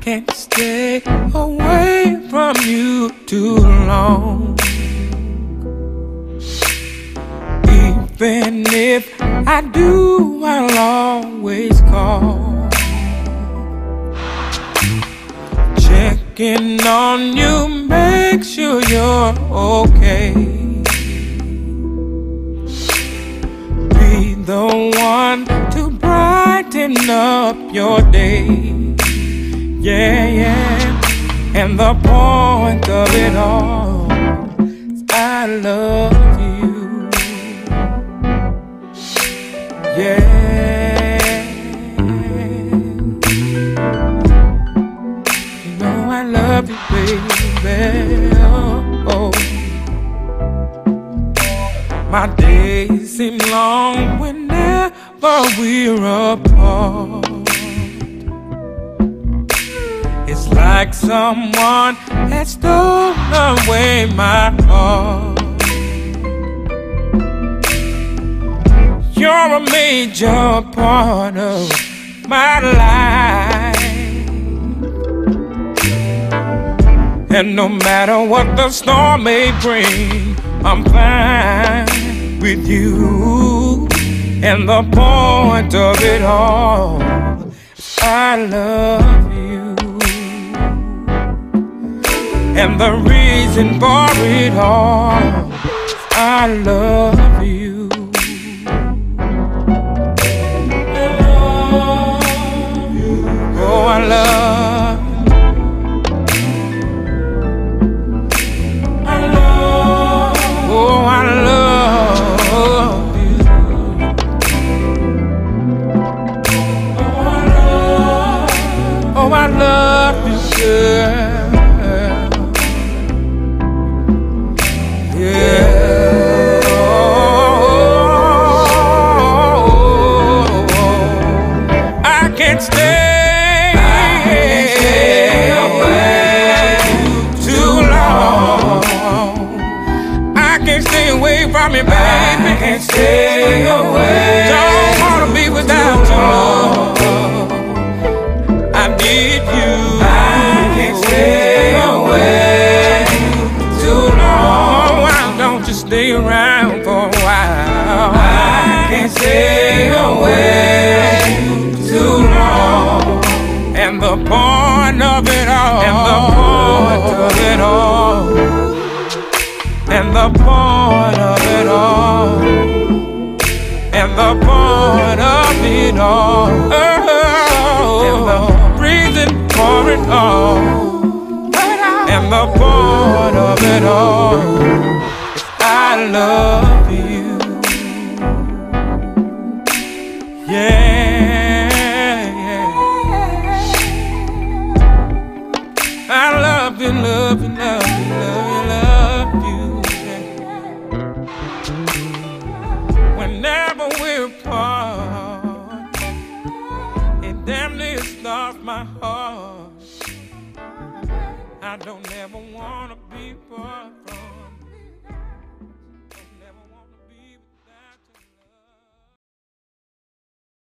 can't stay away from you too long. Even if I do, I'll always call. Checking on you, make sure you're okay. Be the one to brighten up your day. Yeah, yeah. And the point of it all is I love you. Yeah. You know I love you, baby. Oh, oh. My days seem long whenever we're apart. Like someone had stolen away my heart. You're a major part of my life. And no matter what the storm may bring, I'm fine with you. And the point of it all, I love you. And the reason for it all, I love you. Oh, I love I love, oh, I love you. Oh, I love, oh, I love you. Can't stay. I can't stay away too long. I can't stay away from you, baby. I can't stay away. Don't wanna be without you, love. I need you. I can't stay away too long. Why don't you stay around for a while? I can't stay away point of it all. And the point of it all. And the reason for it all. And the point of it all I love you. Yeah. I love love damn near stops my heart. I don't ever wanna be from